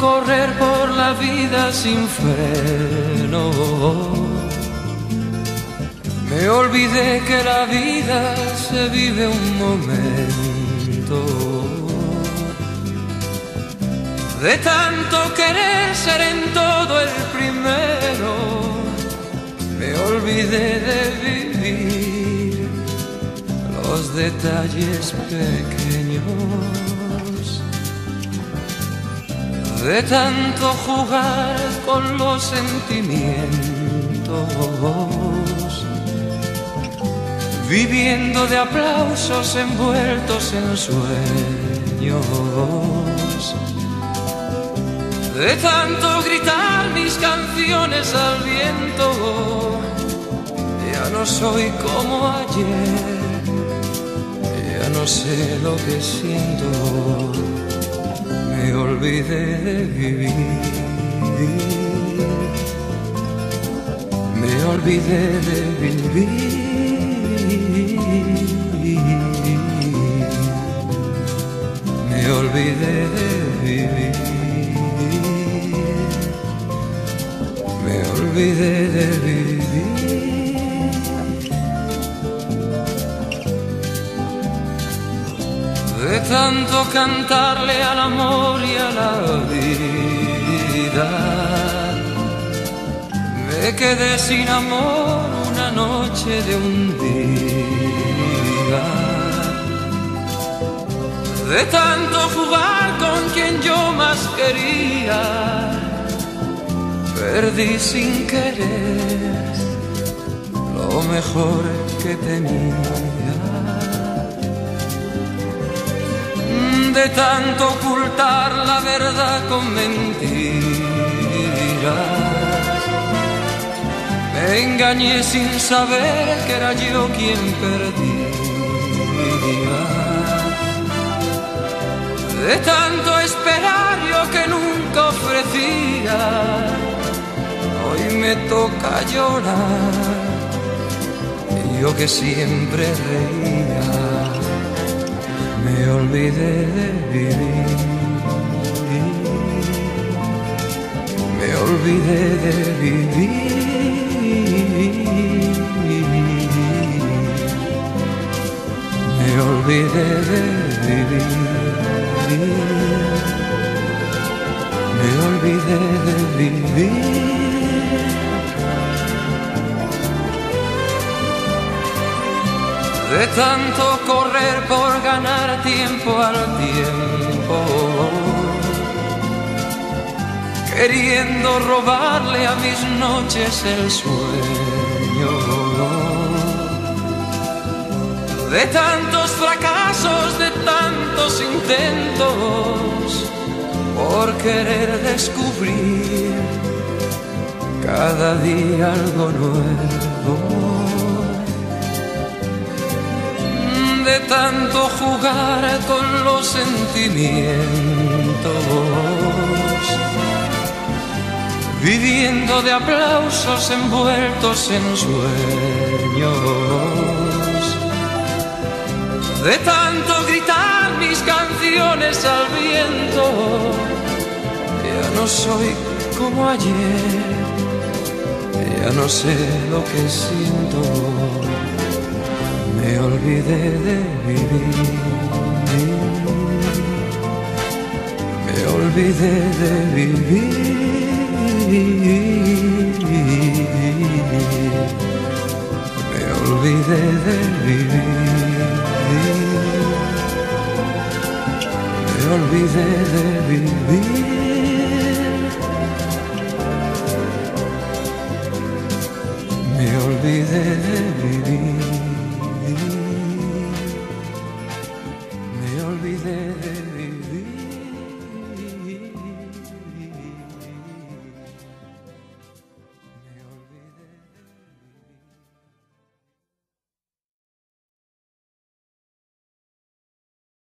correr por la vida sin freno. Me olvidé que la vida se vive un momento. De tanto querer ser en todo el primero, me olvidé de vivir los detalles pequeños. De tanto jugar con los sentimientos, viviendo de aplausos envueltos en sueños. De tanto gritar mis canciones al viento, ya no soy como ayer, ya no sé lo que siento, me olvidé de vivir, me olvidé de vivir, me olvidé de vivir. me olvidé de vivir. Tanto cantarle al amor y a la vida, me quedé sin amor una noche de un día. De tanto jugar con quien yo más quería perdí sin querer lo mejor que tenía. De tanto ocultar la verdad con mentiras, me engañé sin saber que era yo quien perdía. De tanto esperar yo que nunca ofrecía hoy me toca llorar. Yo que siempre reía, me olvidé de vivir. Me olvidé de vivir. Me olvidé de vivir. Me olvidé de vivir. De tanto correr por ganar tiempo al tiempo, queriendo robarle a mis noches el sueño. De tantos fracasos, de tantos intentos, por querer descubrir cada día algo nuevo. De tanto jugar con los sentimientos, viviendo de aplausos envueltos en sueños. De tanto gritar mis canciones al viento, ya no soy como ayer, ya no sé lo que siento, me olvidé de vivir, me olvidé de vivir, me olvidé de vivir. Me olvidé de vivir.